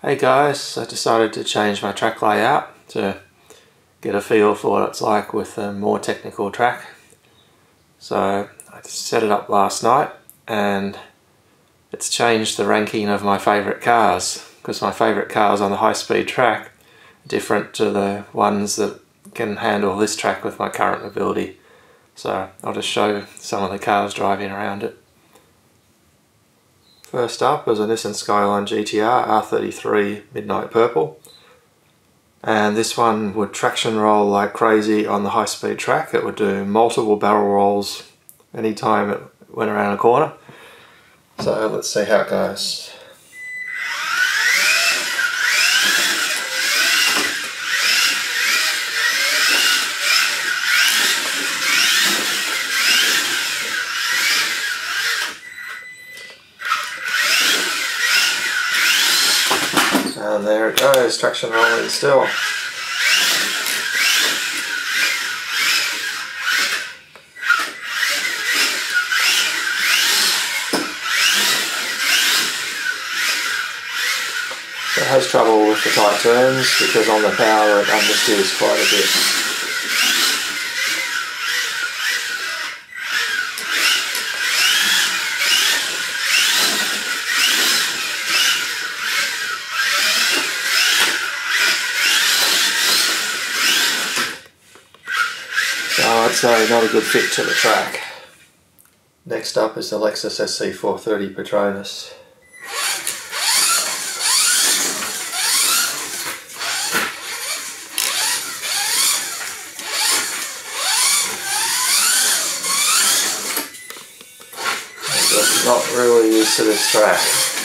Hey guys, I decided to change my track layout to get a feel for what it's like with a more technical track. So I set it up last night and it's changed the ranking of my favourite cars because my favourite cars on the high speed track are different to the ones that can handle this track with my current ability. So I'll just show some of the cars driving around it. First up is a Nissan Skyline GTR R33 Midnight Purple. And this one would traction roll like crazy on the high speed track. It would do multiple barrel rolls anytime it went around a corner. So let's see how it goes. And it traction rolling still. it has trouble with the tight turns because on the power it understeers quite a bit. I'd not a good fit to the track. Next up is the Lexus SC430 Petronas. not really used to this track.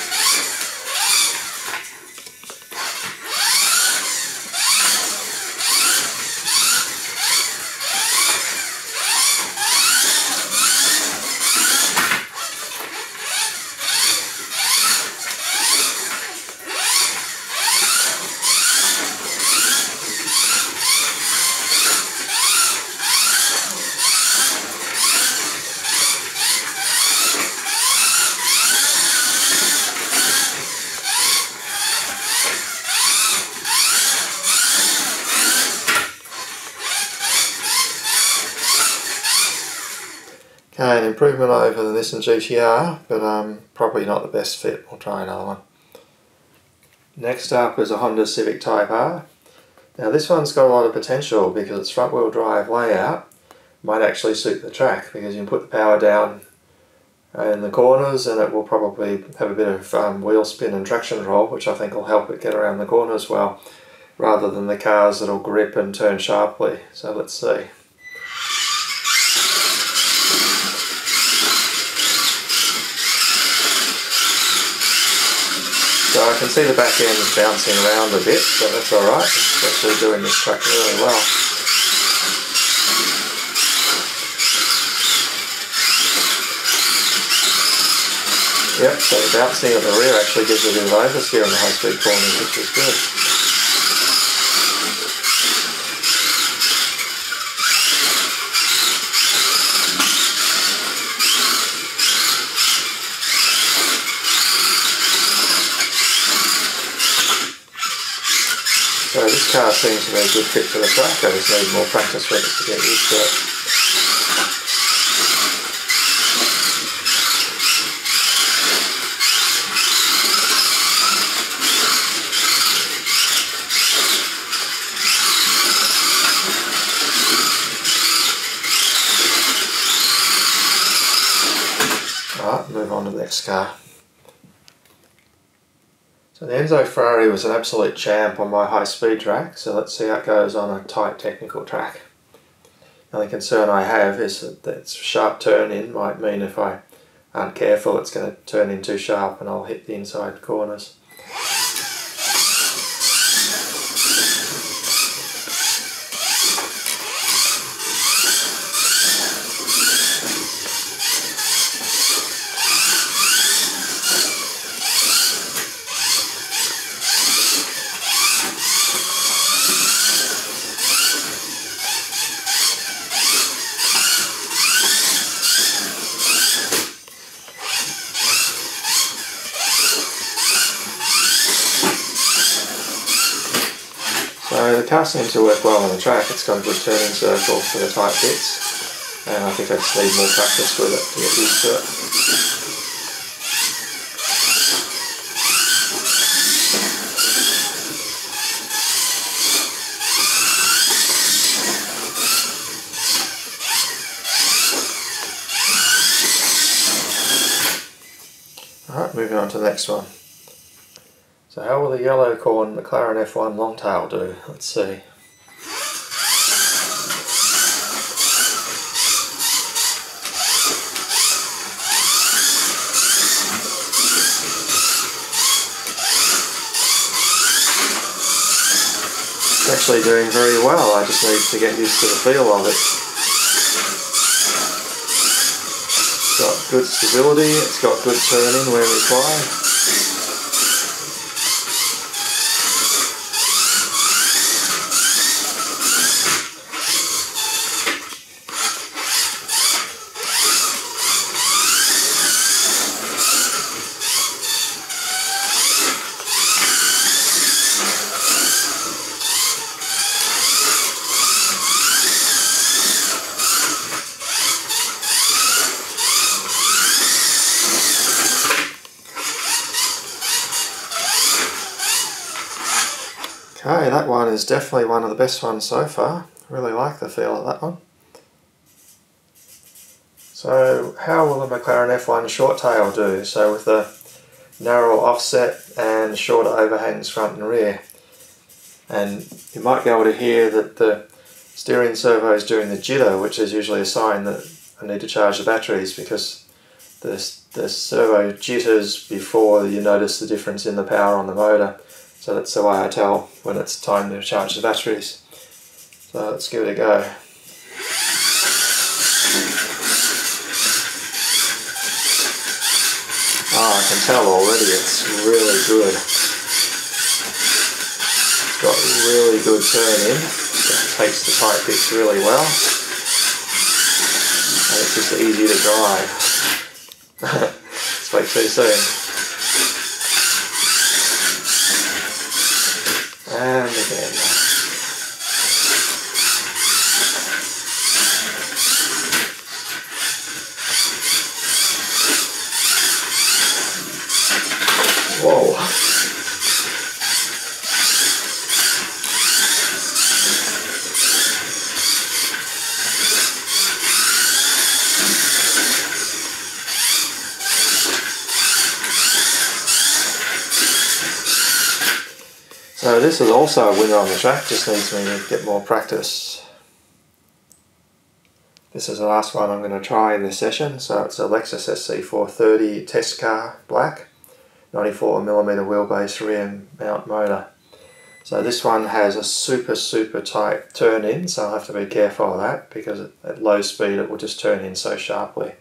An improvement over the Nissan GTR, but um, probably not the best fit. We'll try another one. Next up is a Honda Civic Type R. Now this one's got a lot of potential because its front wheel drive layout might actually suit the track because you can put the power down in the corners and it will probably have a bit of um, wheel spin and traction roll which I think will help it get around the corners well rather than the cars that'll grip and turn sharply. So let's see. So I can see the back end is bouncing around a bit, but that's alright. It's actually doing this track really well. Yep, so the bouncing at the rear actually gives a bit of oversteer on the high speed corners, which is good. So this car seems to be a good fit for the track, I just need more practice with it to get used to it. Alright, move on to the next car. So the Enzo Ferrari was an absolute champ on my high speed track, so let's see how it goes on a tight technical track. The only concern I have is that that sharp turn in might mean if I aren't careful it's going to turn in too sharp and I'll hit the inside corners. The car seems to work well on the track. It's got a good turning circle for the tight bits. And I think I just need more practice with it to get used to it. Alright, moving on to the next one. So how will the yellow corn McLaren F1 Longtail do? Let's see. It's actually doing very well, I just need to get used to the feel of it. It's got good stability, it's got good turning where required. Okay, that one is definitely one of the best ones so far. Really like the feel of that one. So how will the McLaren F1 short tail do? So with the narrow offset and shorter overhangs front and rear. And you might be able to hear that the steering servo is doing the jitter, which is usually a sign that I need to charge the batteries because the, the servo jitters before you notice the difference in the power on the motor. So that's the way I tell when it's time to charge the batteries. So let's give it a go. Oh, I can tell already it's really good. It's got really good turn in. It takes the tight bits really well. And it's just easy to drive. Speak too soon. And again. Whoa. So this is also a winner on the track, just needs me to get more practice. This is the last one I'm going to try in this session, so it's a Lexus SC430 test car black, 94mm wheelbase rear mount motor. So this one has a super super tight turn in, so I'll have to be careful of that because at low speed it will just turn in so sharply.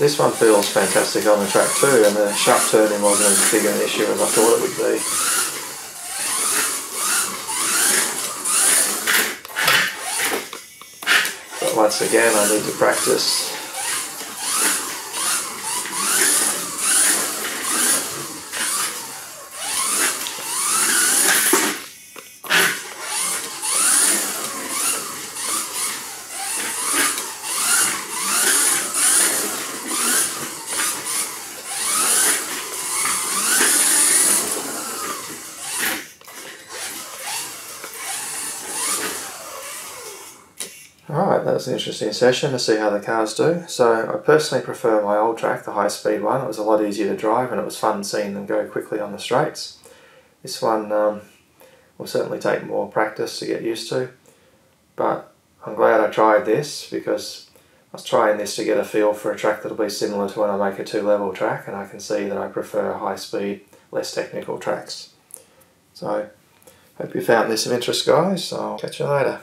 This one feels fantastic on the track too and the sharp turning wasn't as big an issue as I thought it would be. But once again I need to practice Alright, that was an interesting session to see how the cars do. So I personally prefer my old track, the high speed one. It was a lot easier to drive and it was fun seeing them go quickly on the straights. This one um, will certainly take more practice to get used to. But I'm glad I tried this because I was trying this to get a feel for a track that'll be similar to when I make a two level track and I can see that I prefer high speed, less technical tracks. So, hope you found this of interest guys. I'll catch you later.